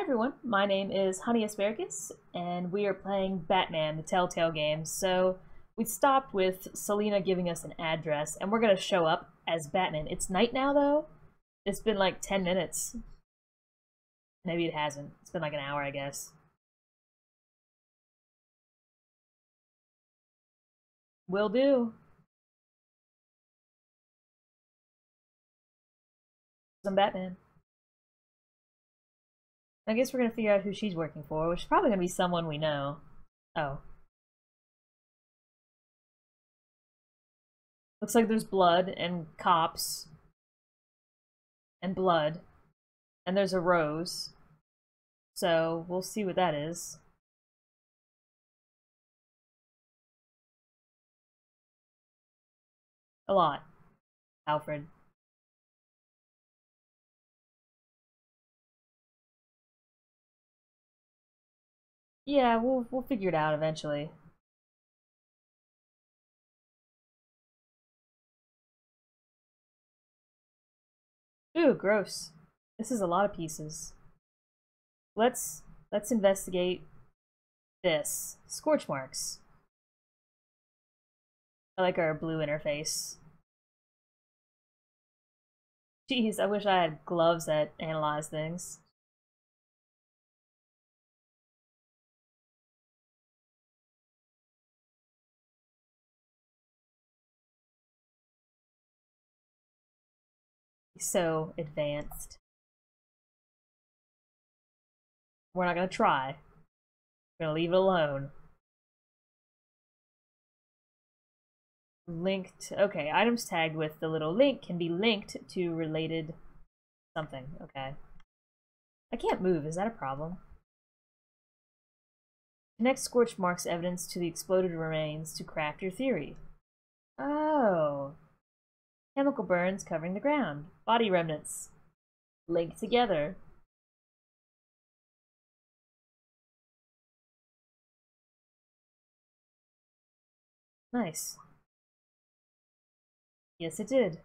Hi everyone, my name is Honious Bearicus, and we are playing Batman, the Telltale game. So we stopped with Selina giving us an address, and we're gonna show up as Batman. It's night now though. It's been like 10 minutes. Maybe it hasn't. It's been like an hour, I guess. Will do. I'm Batman. I guess we're gonna figure out who she's working for, which is probably gonna be someone we know. Oh. Looks like there's blood and cops. And blood. And there's a rose. So we'll see what that is. A lot. Alfred. Yeah, we'll we'll figure it out eventually. Ooh, gross. This is a lot of pieces. Let's let's investigate this. Scorch marks. I like our blue interface. Jeez, I wish I had gloves that analyze things. So advanced. We're not gonna try. We're gonna leave it alone. Linked. Okay, items tagged with the little link can be linked to related something. Okay. I can't move. Is that a problem? Connect scorch marks evidence to the exploded remains to craft your theory. Oh. Chemical burns covering the ground. Body remnants. Linked together. Nice. Yes, it did.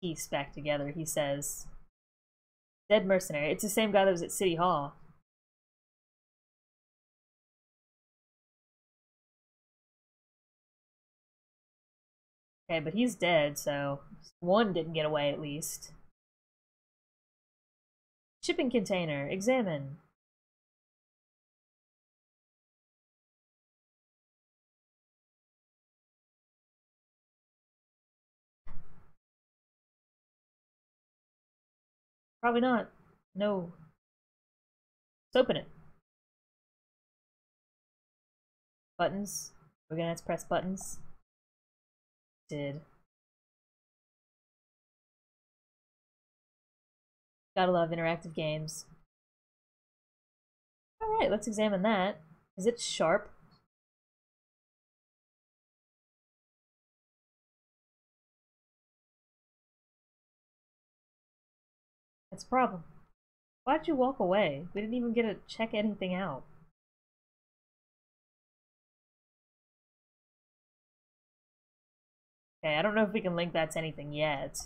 Piece back together, he says. Dead mercenary. It's the same guy that was at City Hall. Okay, but he's dead, so one didn't get away at least. Shipping container. Examine. Probably not. No. Let's open it. Buttons. We're gonna have to press buttons did. Gotta love interactive games. Alright, let's examine that. Is it sharp? That's a problem. Why'd you walk away? We didn't even get to check anything out. Okay, I don't know if we can link that to anything yet.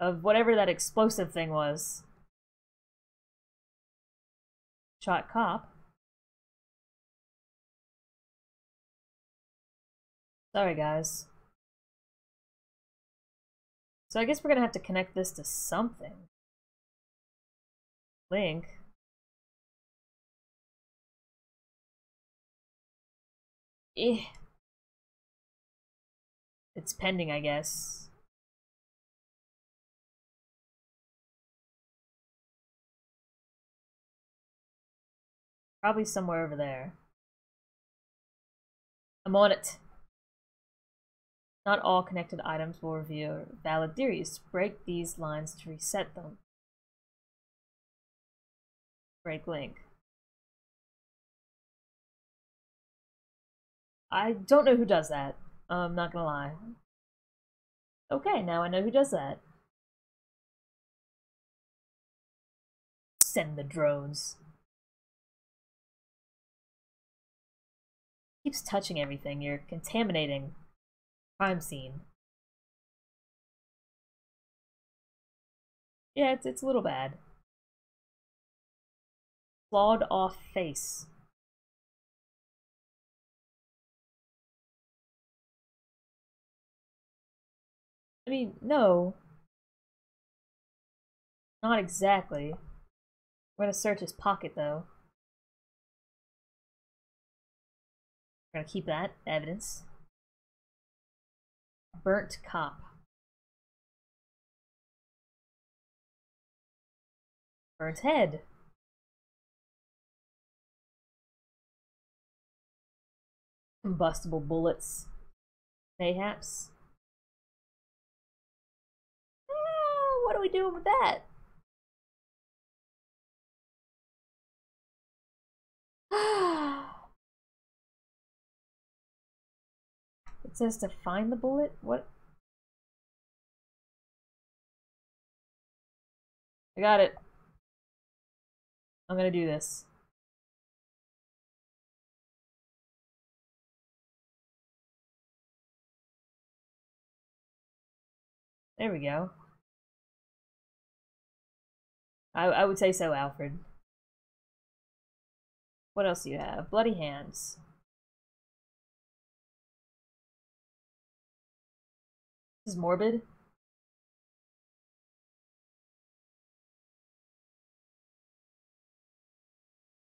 Of whatever that explosive thing was. Shot cop. Sorry, guys. So I guess we're gonna have to connect this to something. Link. Eh. It's pending, I guess. Probably somewhere over there. I'm on it. Not all connected items will reveal valid theories. Break these lines to reset them. Break link. I don't know who does that. I'm not gonna lie. Okay, now I know who does that. Send the drones. keeps touching everything. You're contaminating crime scene. Yeah, it's, it's a little bad. Clawed off face. I mean, no. Not exactly. We're gonna search his pocket, though. We're gonna keep that evidence. Burnt cop. Burnt head. Combustible bullets. Mayhaps. What are we doing with that? it says to find the bullet? What? I got it. I'm gonna do this. There we go. I, I would say so, Alfred. What else do you have? Bloody hands. This is morbid.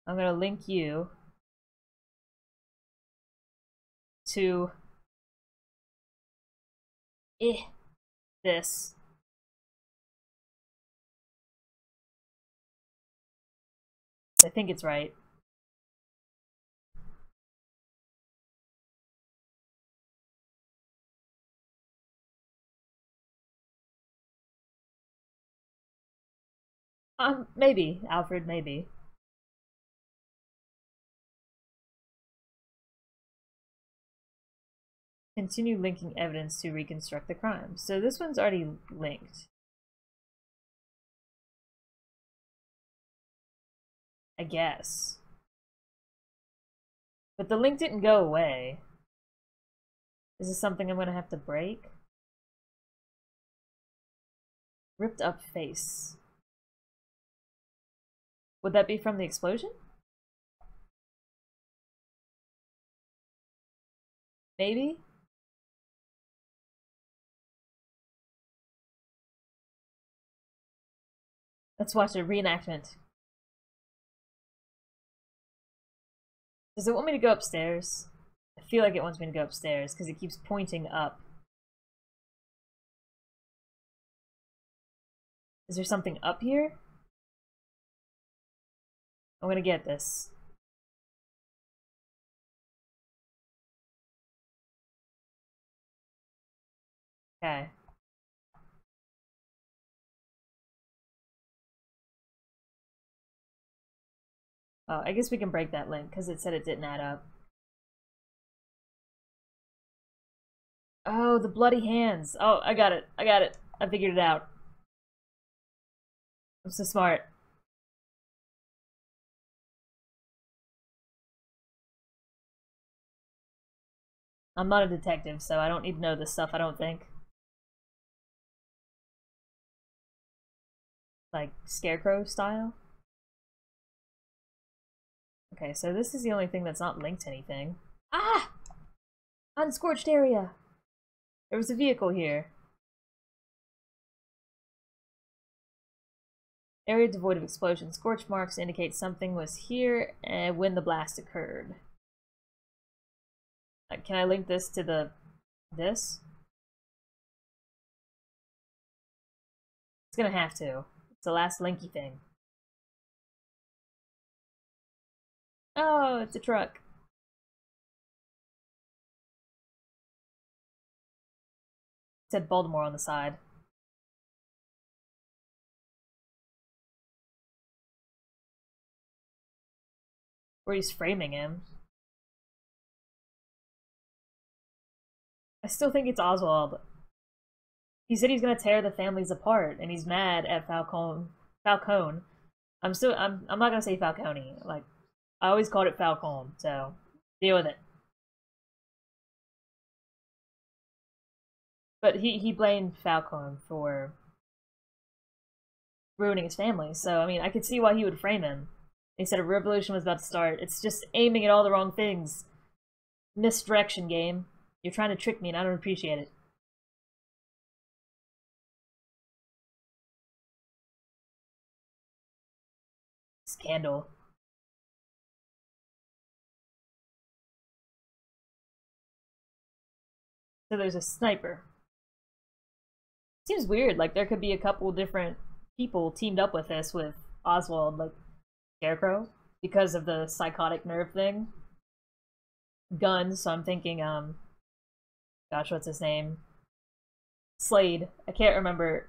I'm going to link you to eh, this. I think it's right. Um, maybe, Alfred, maybe. Continue linking evidence to reconstruct the crime. So this one's already linked. I guess. But the link didn't go away. Is this something I'm going to have to break? Ripped up face. Would that be from the explosion? Maybe? Let's watch a reenactment. Does it want me to go upstairs? I feel like it wants me to go upstairs because it keeps pointing up. Is there something up here? I'm gonna get this. Okay. Oh, I guess we can break that link because it said it didn't add up. Oh, the bloody hands. Oh, I got it. I got it. I figured it out. I'm so smart. I'm not a detective, so I don't need to know this stuff, I don't think. Like, scarecrow style? Okay, so this is the only thing that's not linked to anything. Ah! Unscorched area! There was a vehicle here. Area devoid of explosion. Scorch marks indicate something was here and when the blast occurred. Uh, can I link this to the this? It's gonna have to. It's the last linky thing. Oh, it's a truck. It said Baltimore on the side. Or he's framing him. I still think it's Oswald. He said he's gonna tear the families apart, and he's mad at Falcone. Falcone. I'm still. I'm. I'm not gonna say Falcone. Like I always called it Falcon, so deal with it. But he, he blamed Falcon for ruining his family, so I mean, I could see why he would frame him. He said a revolution was about to start. It's just aiming at all the wrong things. Misdirection game. You're trying to trick me and I don't appreciate it. Scandal. So there's a sniper. Seems weird, like there could be a couple different people teamed up with this with Oswald, like Scarecrow, because of the psychotic nerve thing. Guns, so I'm thinking, um, gosh, what's his name? Slade. I can't remember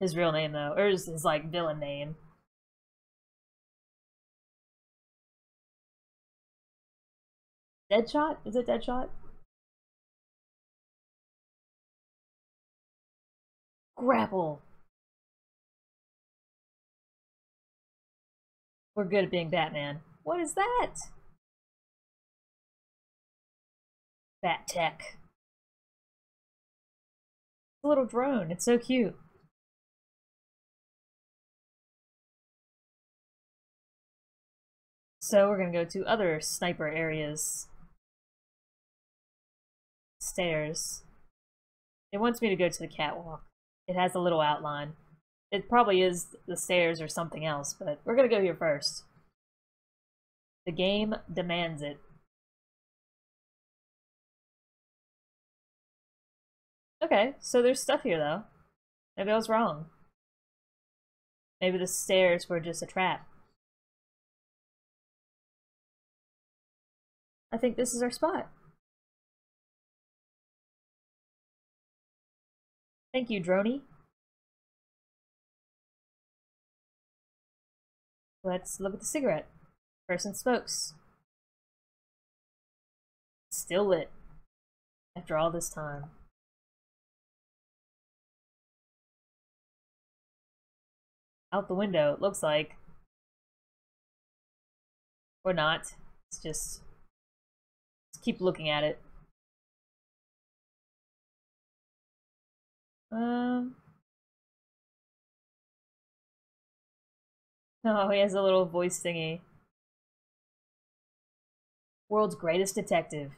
his real name though, or his, his like villain name. Deadshot? Is it Deadshot? Grapple. We're good at being Batman. What is that? Bat tech. It's a little drone. It's so cute. So we're gonna go to other sniper areas. Stairs. It wants me to go to the catwalk. It has a little outline. It probably is the stairs or something else, but we're gonna go here first. The game demands it. Okay, so there's stuff here though. Maybe I was wrong. Maybe the stairs were just a trap. I think this is our spot. Thank you, Droney. Let's look at the cigarette. Person smokes. Still lit. After all this time. Out the window, it looks like. Or not. It's just... Just keep looking at it. Um... Oh, he has a little voice thingy. World's greatest detective.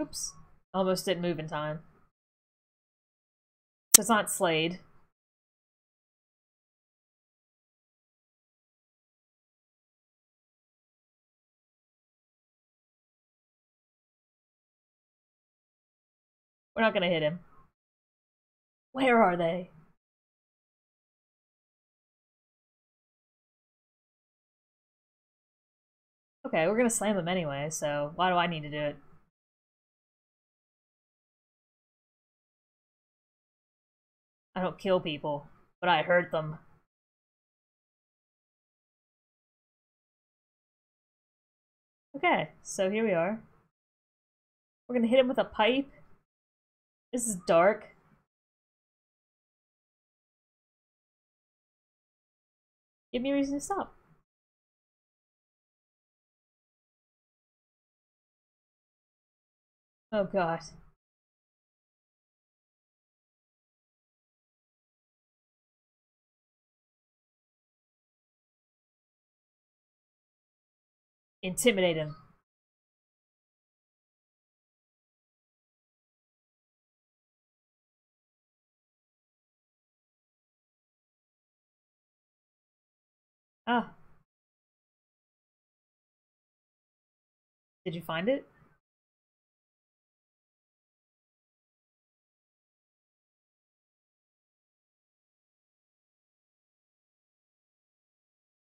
Oops. Almost didn't move in time. So it's not Slade. We're not gonna hit him. Where are they? Okay, we're gonna slam him anyway, so why do I need to do it? I don't kill people, but I hurt them. Okay, so here we are. We're gonna hit him with a pipe. This is dark. Give me a reason to stop. Oh god. Intimidate him. Ah. Did you find it?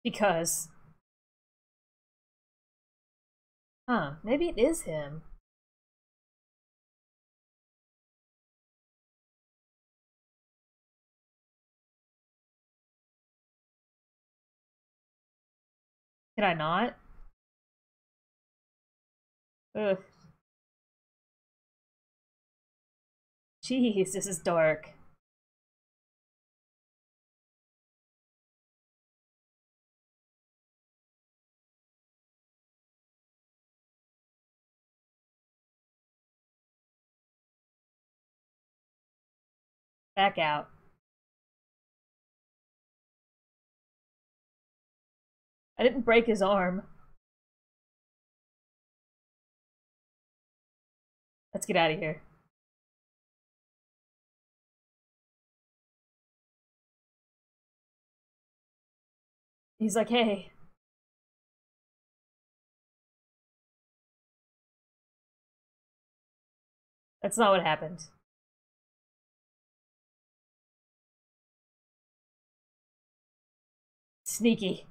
Because. Huh, maybe it is him. Should I not? Ugh. Jeez, this is dark. Back out. I didn't break his arm. Let's get out of here. He's like, hey. That's not what happened. Sneaky.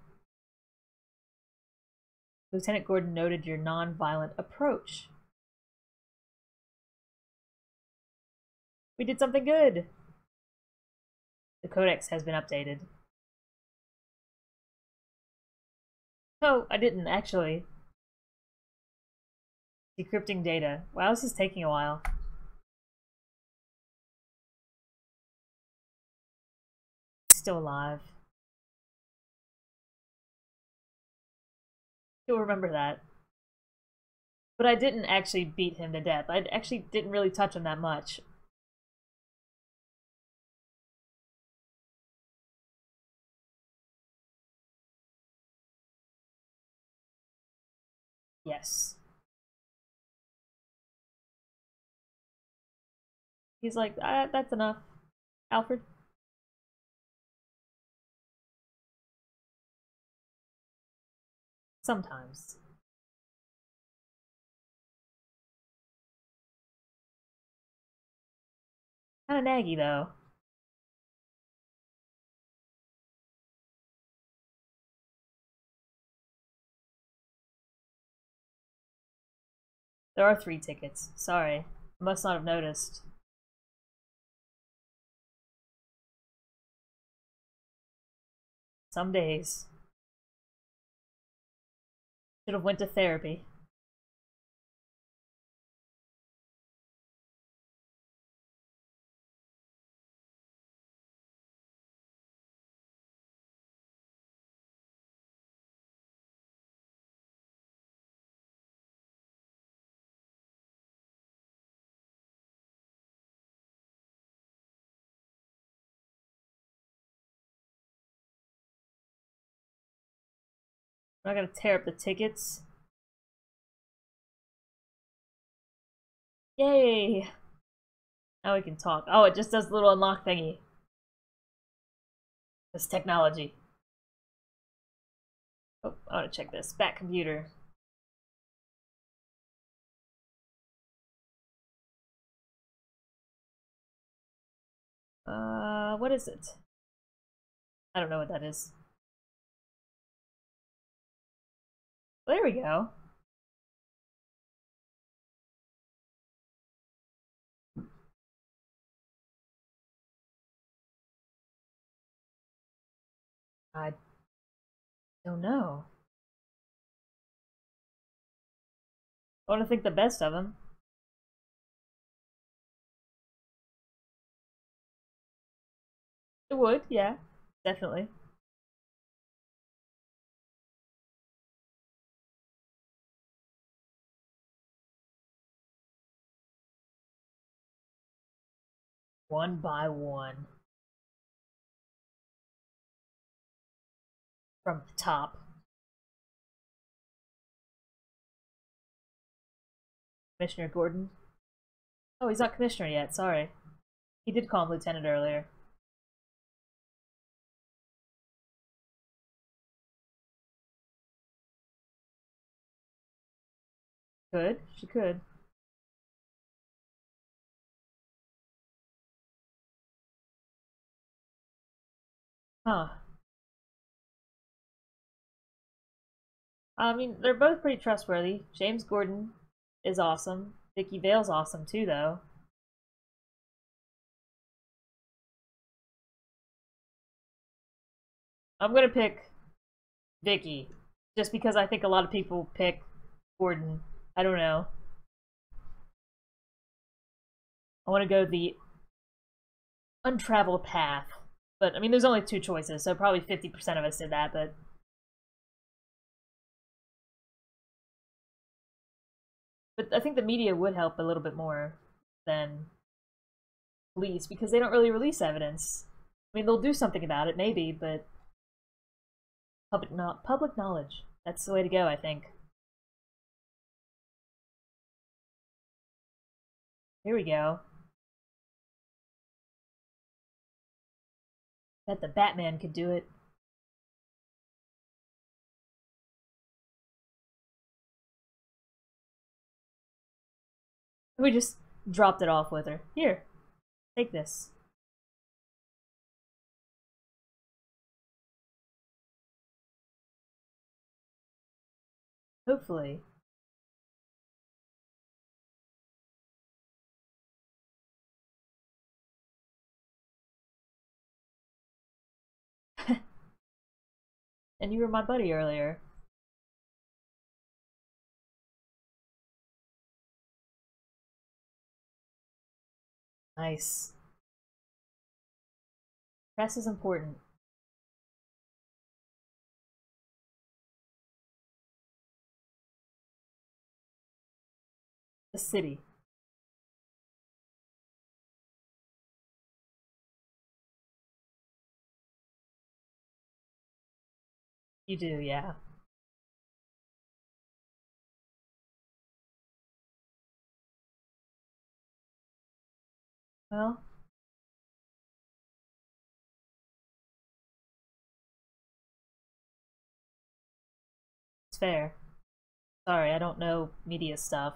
Lieutenant Gordon noted your non-violent approach. We did something good! The codex has been updated. Oh, I didn't, actually. Decrypting data. Wow, this is taking a while. Still alive. You'll remember that. But I didn't actually beat him to death. I actually didn't really touch him that much. Yes. He's like, ah, that's enough. Alfred? Sometimes. Kinda naggy, though. There are three tickets. Sorry. Must not have noticed. Some days. Should have went to therapy. Not gonna tear up the tickets. Yay! Now we can talk. Oh, it just does a little unlock thingy. This technology. Oh, I want to check this. Back computer. Uh, what is it? I don't know what that is. There we go. I don't know. I want to think the best of him. It would, yeah, definitely. One by one. From the top. Commissioner Gordon. Oh, he's not commissioner yet, sorry. He did call him lieutenant earlier. Could. She could. Huh. I mean, they're both pretty trustworthy. James Gordon is awesome. Vicky Vale's awesome too, though. I'm gonna pick Vicky, just because I think a lot of people pick Gordon. I don't know. I want to go the untraveled path. But, I mean, there's only two choices, so probably 50% of us did that, but... But I think the media would help a little bit more than police because they don't really release evidence. I mean, they'll do something about it, maybe, but public no public knowledge. That's the way to go, I think. Here we go. Bet the Batman could do it. We just dropped it off with her. Here, take this. Hopefully. And you were my buddy earlier. Nice. Press is important. The city. You do, yeah. Well. It's fair. Sorry, I don't know media stuff.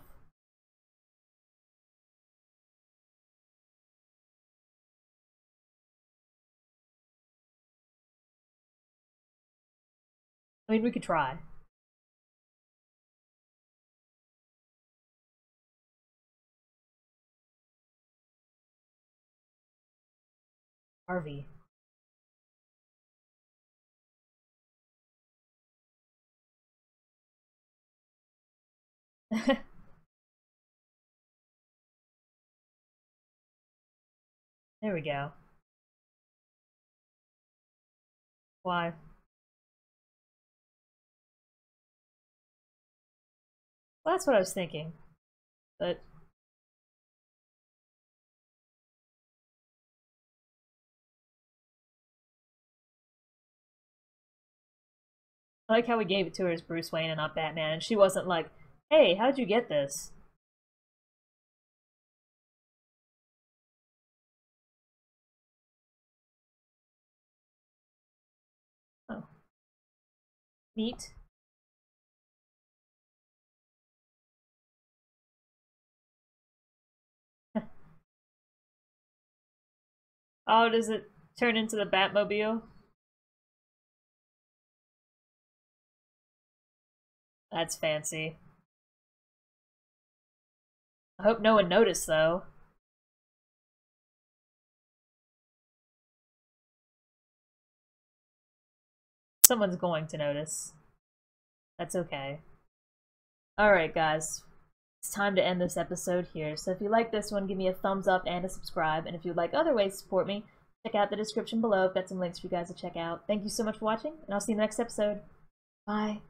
I mean, we could try. Harvey. there we go. Why? Well, that's what I was thinking. But I like how we gave it to her as Bruce Wayne and not Batman, and she wasn't like, hey, how'd you get this? Oh. Neat. Oh, does it turn into the Batmobile? That's fancy. I hope no one noticed, though. Someone's going to notice. That's okay. Alright, guys. It's time to end this episode here. So if you like this one, give me a thumbs up and a subscribe. And if you'd like other ways to support me, check out the description below. I've got some links for you guys to check out. Thank you so much for watching, and I'll see you in the next episode. Bye.